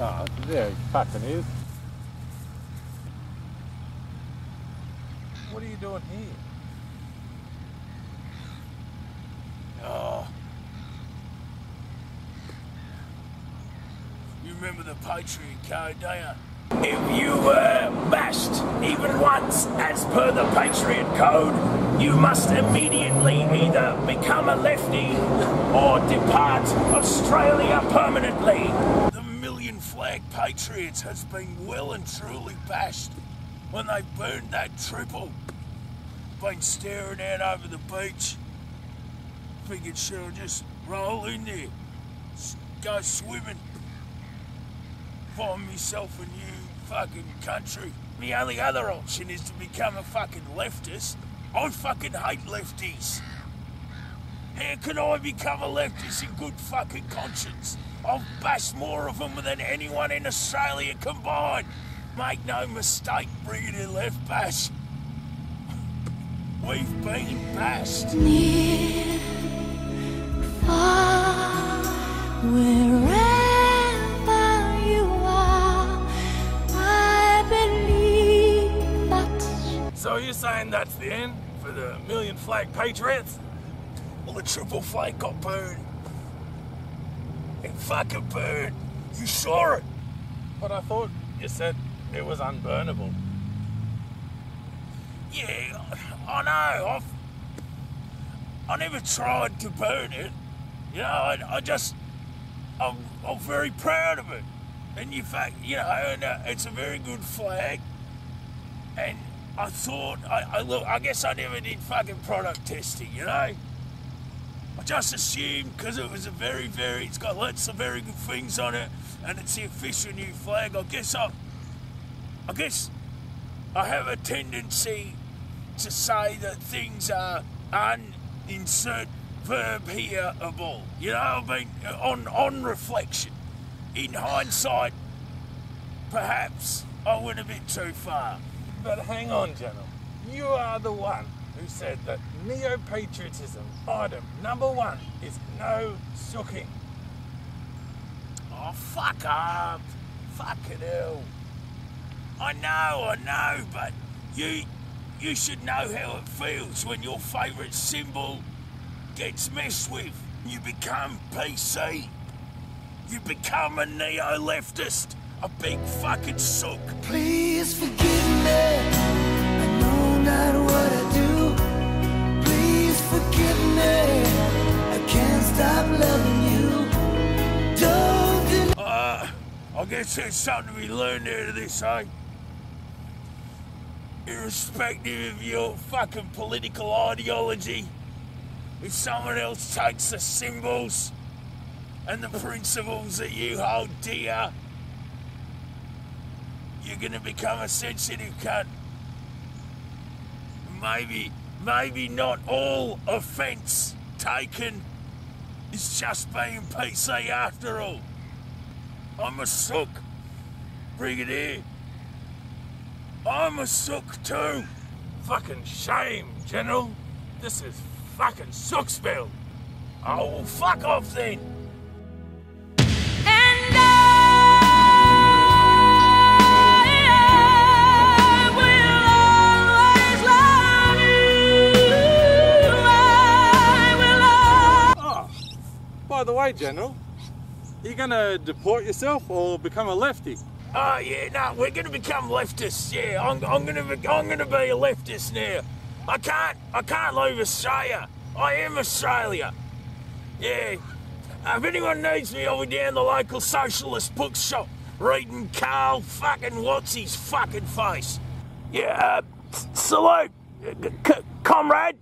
Oh, yeah, he fucking is. What are you doing here? Oh. You remember the Patriot Code, don't you? If you were bashed even once as per the Patriot Code, you must immediately either become a lefty or depart Australia permanently. Flag Patriots has been well and truly bashed when they burned that triple. Been staring out over the beach. Figured I just roll in there, go swimming, find myself a new fucking country. The only other option is to become a fucking leftist. I fucking hate lefties. How can I become a leftist in good fucking conscience? I've bashed more of them than anyone in Australia combined. Make no mistake, Brigadier Left Bash. We've been bashed. near, far, wherever you are, I believe that So you're saying that's the end for the Million Flag Patriots? Well, the triple flag got burned. It fucking burned. You saw it. But I thought you said it was unburnable. Yeah, I know. I've, I never tried to burn it. You know, I, I just, I'm, I'm very proud of it. And in fact, you know, and, uh, it's a very good flag. And I thought, I, I look, I guess I never did fucking product testing, you know. I just assumed because it was a very, very, it's got lots of very good things on it, and it's the official new flag. I guess I, I guess I have a tendency to say that things are uninsert verb here, hereable. You know, I mean, on on reflection, in hindsight, perhaps I went a bit too far. But hang on, General. You are the one who said that neo-patriotism item number one is no sooking. Oh, fuck up. Fucking hell. I know, I know, but you you should know how it feels when your favourite symbol gets messed with. You become PC. You become a neo-leftist. A big fucking sook. Please I guess there's something to be learned out of this, eh? Irrespective of your fucking political ideology, if someone else takes the symbols and the principles that you hold dear, you're gonna become a sensitive cunt. Maybe, maybe not all offence taken is just being PC after all. I'm a sook, Brigadier. I'm a sook too. Fucking shame, General. This is fucking Sooksville. Oh, well, fuck off then. And I will always love you. I will Oh, by the way, General, you gonna deport yourself or become a lefty? Oh yeah, no, we're gonna become leftists. Yeah, I'm, I'm gonna be, I'm gonna be a leftist now. I can't I can't leave Australia. I am Australia. Yeah. Uh, if anyone needs me, I'll be down the local socialist bookshop reading Karl fucking what's his fucking face. Yeah. Uh, salute, uh, c- comrade.